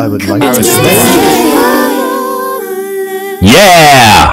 I would like to. Yeah!